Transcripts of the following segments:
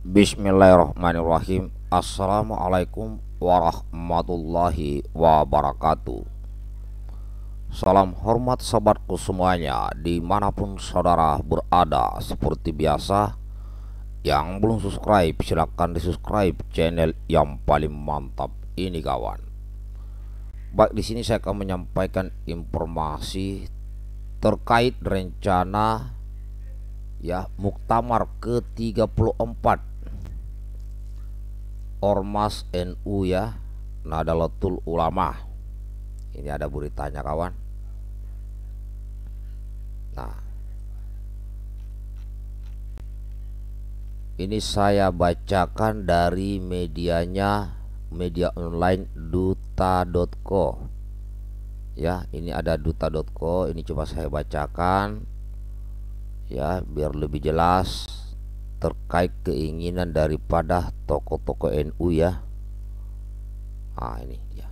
Bismillahirrahmanirrahim. Assalamualaikum warahmatullahi wabarakatuh. Salam hormat sobatku semuanya Di mana pun saudara berada Seperti biasa Yang belum subscribe silahkan di subscribe channel yang paling mantap ini kawan. Baik di sini saya akan menyampaikan informasi terkait rencana ya muktamar ke-34 Ormas NU ya Nadalatul Ulama. Ini ada beritanya kawan. Nah. Ini saya bacakan dari medianya media online duta.co ya ini ada duta.co ini coba saya bacakan ya biar lebih jelas terkait keinginan daripada tokoh-tokoh NU ya. Ah ini dia.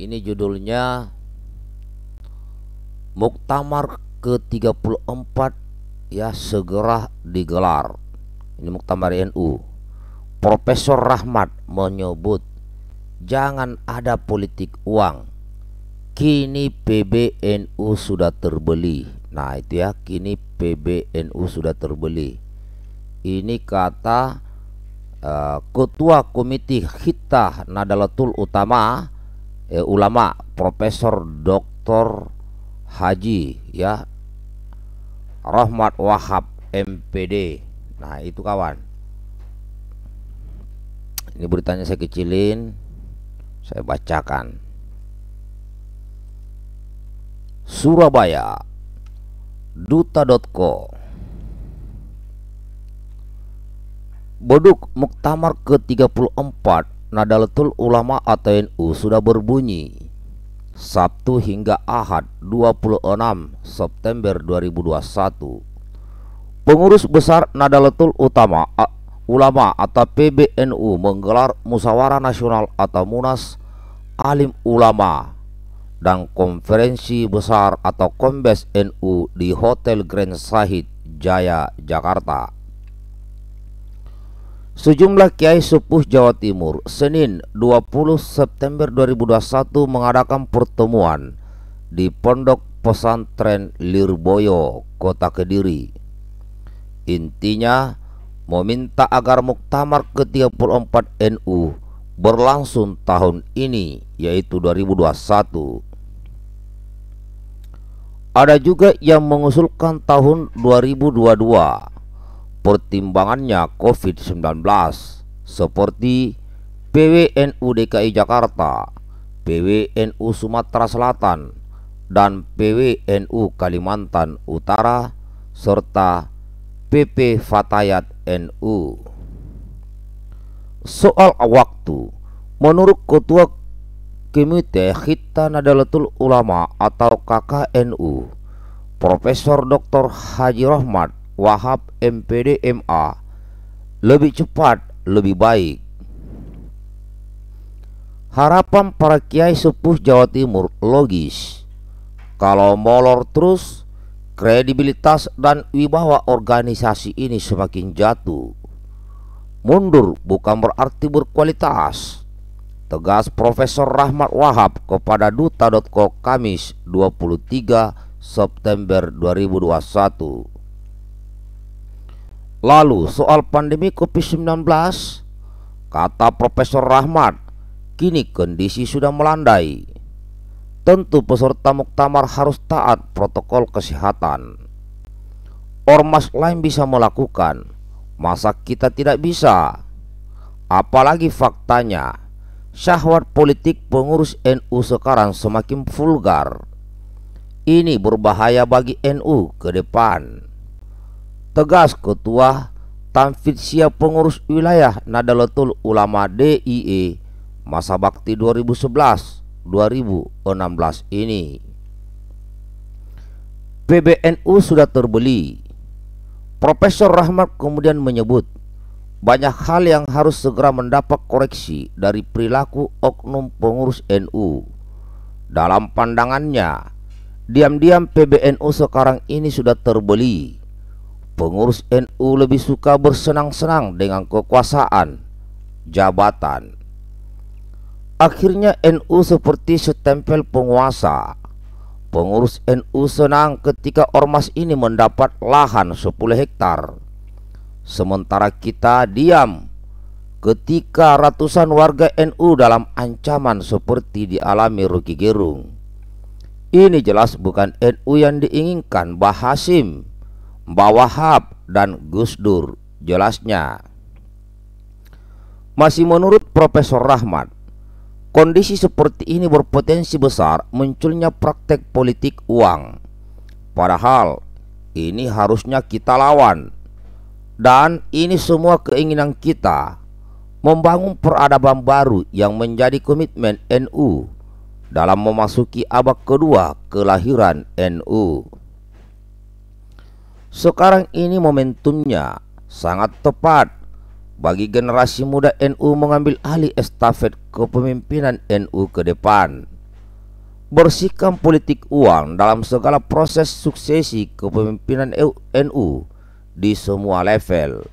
Ini judulnya Muktamar ke-34 ya segera digelar. Ini Muktamar NU Profesor Rahmat menyebut jangan ada politik uang. Kini PBNU sudah terbeli. Nah, itu ya, kini PBNU sudah terbeli. Ini kata uh, Ketua Komite Hitah Nadalatul Utama eh, Ulama Profesor Dr. Haji ya Rahmat Wahab MPD. Nah, itu kawan. Ini beritanya saya kecilin, saya bacakan. Surabaya Duta.co Beduk Muktamar ke-34 Nadalatul Ulama atau NU sudah berbunyi. Sabtu hingga Ahad 26 September 2021 Pengurus besar Nadalatul Utama Ulama atau PBNU menggelar musyawarah nasional atau Munas Alim Ulama dan konferensi besar atau Kombes NU di Hotel Grand Sahid Jaya, Jakarta. Sejumlah kiai sepuh Jawa Timur Senin 20 September 2021 mengadakan pertemuan di Pondok Pesantren Lirboyo, Kota Kediri. Intinya meminta agar muktamar ke-34 NU berlangsung tahun ini yaitu 2021 ada juga yang mengusulkan tahun 2022 pertimbangannya COVID-19 seperti PWNU DKI Jakarta, PWNU Sumatera Selatan, dan PWNU Kalimantan Utara serta PP Fatayat NU. Soal waktu, menurut Ketua Komite Khita Nadalatul Ulama atau KKNU Profesor Dr. Haji Rahmat Wahab MPD MA lebih cepat lebih baik. Harapan para kiai sepuh Jawa Timur logis. Kalau molor terus kredibilitas dan wibawa organisasi ini semakin jatuh. Mundur bukan berarti berkualitas Tegas Profesor Rahmat Wahab kepada duta.co Kamis 23 September 2021. Lalu soal pandemi COVID-19, kata Profesor Rahmat, kini kondisi sudah melandai. Tentu peserta muktamar harus taat protokol kesehatan. Ormas lain bisa melakukan, masa kita tidak bisa? Apalagi faktanya, syahwat politik pengurus NU sekarang semakin vulgar. Ini berbahaya bagi NU ke depan. Tegas Ketua Tamfid Siap Pengurus Wilayah Nadalatul Ulama DIE masa bakti 2011-2016 ini. PBNU sudah terbeli. Profesor Rahmat kemudian menyebut banyak hal yang harus segera mendapat koreksi dari perilaku oknum pengurus NU. Dalam pandangannya, diam-diam PBNU sekarang ini sudah terbeli. pengurus NU lebih suka bersenang-senang dengan kekuasaan, jabatan. Akhirnya NU seperti setempel penguasa. Pengurus NU senang ketika ormas ini mendapat lahan 10 hektar. Sementara kita diam ketika ratusan warga NU dalam ancaman seperti dialami Rocky Gerung. Ini jelas bukan NU yang diinginkan Mbah Hasim, Mbah Wahab, dan Gus Dur. Jelasnya. Masih menurut Profesor Rahmat, kondisi seperti ini berpotensi besar munculnya praktek politik uang. Padahal ini harusnya kita lawan. Dan ini semua keinginan kita membangun peradaban baru yang menjadi komitmen NU dalam memasuki abad kedua kelahiran NU. Sekarang ini momentumnya sangat tepat bagi generasi muda NU mengambil alih estafet kepemimpinan NU ke depan. Bersihkan politik uang dalam segala proses suksesi kepemimpinan NU di semua level.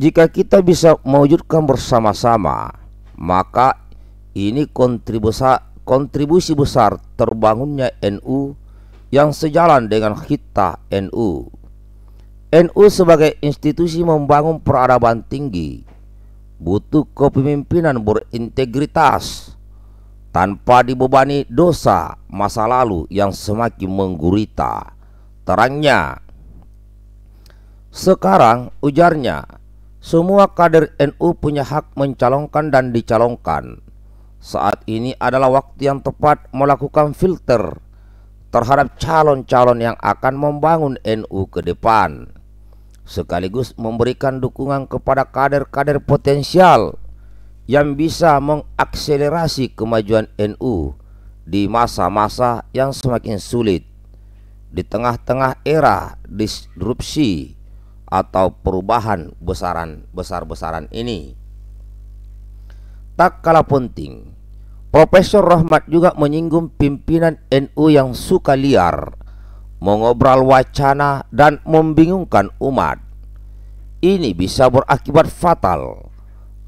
Jika kita bisa mewujudkan bersama-sama, maka ini kontribusi, kontribusi besar terbangunnya NU yang sejalan dengan kita NU. NU sebagai institusi membangun peradaban tinggi butuh kepemimpinan berintegritas tanpa dibebani dosa masa lalu yang semakin menggurita. Terangnya, sekarang ujarnya, semua kader NU punya hak mencalonkan dan dicalonkan. Saat ini adalah waktu yang tepat melakukan filter terhadap calon-calon yang akan membangun NU ke depan sekaligus memberikan dukungan kepada kader-kader potensial yang bisa mengakselerasi kemajuan NU di masa-masa yang semakin sulit. Di tengah-tengah era disrupsi atau perubahan besaran besar-besaran ini. Tak kalah penting, Profesor Rahmat juga menyinggung pimpinan NU yang suka liar, mengobrol wacana dan membingungkan umat. Ini bisa berakibat fatal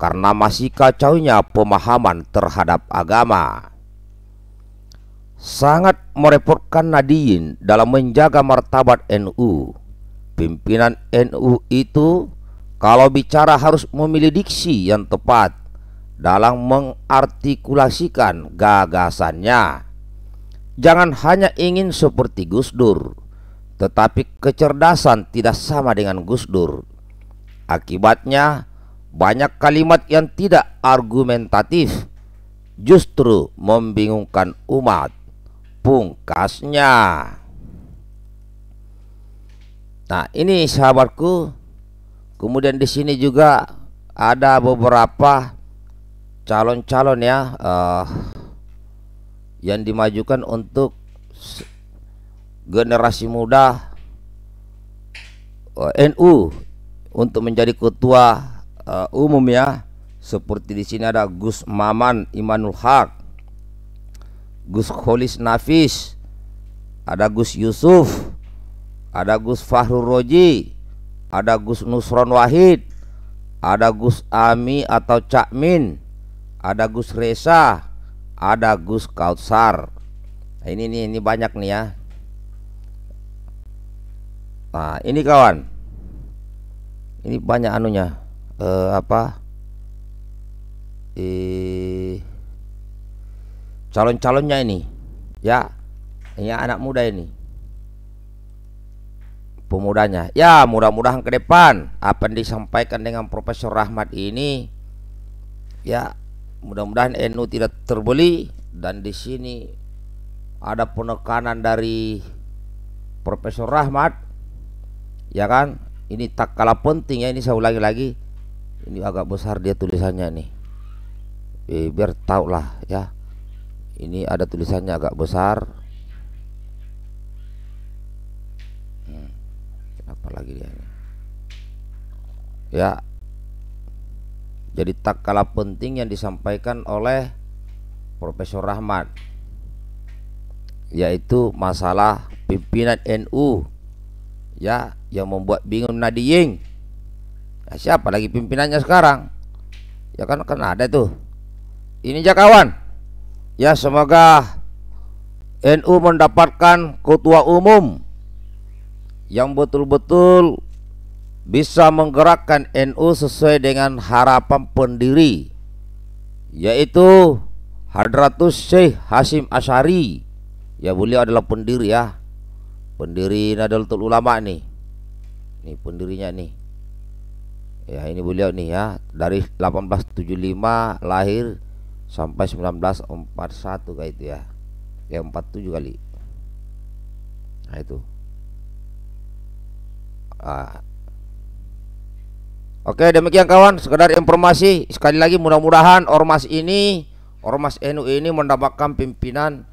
karena masih kacaunya pemahaman terhadap agama. Sangat merepotkan Nadiyin dalam menjaga martabat NU. Pimpinan NU itu kalau bicara harus memilih diksi yang tepat dalam mengartikulasikan gagasannya. Jangan hanya ingin seperti Gus Dur, tetapi kecerdasan tidak sama dengan Gus Dur. Akibatnya, banyak kalimat yang tidak argumentatif justru membingungkan umat. Pungkasnya. Nah, ini sahabatku. Kemudian di sini juga ada beberapa calon-calon ya uh, yang dimajukan untuk generasi muda uh, eh, NU untuk menjadi ketua uh, umum ya seperti di sini ada Gus Maman Imanul Haq Gus Kholis Nafis ada Gus Yusuf ada Gus Fahrul Roji ada Gus Nusron Wahid ada Gus Ami atau Cak Min ada Gus Resa, ada Gus Kautsar. Nah, ini nih ini banyak nih ya. Nah, ini kawan. Ini banyak anunya. Eh, apa? Eh calon-calonnya ini. Ya. Ini anak muda ini. Pemudanya. Ya, mudah-mudahan ke depan apa yang disampaikan dengan Profesor Rahmat ini ya Mudah-mudahan NU tidak terbeli dan di sini ada penekanan dari Profesor Rahmat ya kan? Ini tak kalah penting ya ini saya ulangi lagi. Ini agak besar dia tulisannya nih. Eh, biar tahu lah ya. Ini ada tulisannya agak besar kenapa lagi dia ya. Jadi tak kalah penting yang disampaikan oleh Profesor Rahmat yaitu masalah pimpinan NU ya yang membuat bingung Nadiying ya, siapa lagi pimpinannya sekarang? Ya kan kan ada tuh. Ini ya kawan. Ya semoga NU mendapatkan ketua umum yang betul-betul bisa menggerakkan NU sesuai dengan harapan pendiri yaitu Hadratus Syekh Hasim Asyari ya beliau adalah pendiri ya. Pendiri Nadalatul Ulama nih nih pendirinya nih ya ini beliau nih ya. Dari 1875 lahir sampai 1941 kayak itu ya. Ya 47 kali. Nah itu ah. Oke demikian kawan sekedar informasi sekali lagi mudah-mudahan ormas ini ormas NU ini mendapatkan pimpinan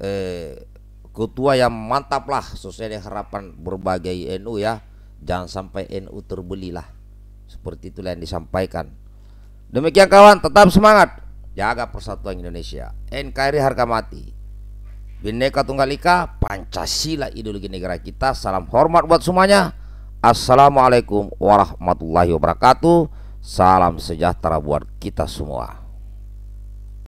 eh, ketua yang mantap lah sesuai dengan harapan berbagai NU ya jangan sampai NU terbelilah seperti itulah yang disampaikan. Demikian kawan, tetap semangat. Jaga persatuan Indonesia. NKRI harga mati. Bineka Tunggal Ika, Pancasila ideologi negara kita. Salam hormat buat semuanya. Assalamualaikum warahmatullahi wabarakatuh. Salam sejahtera buat kita semua.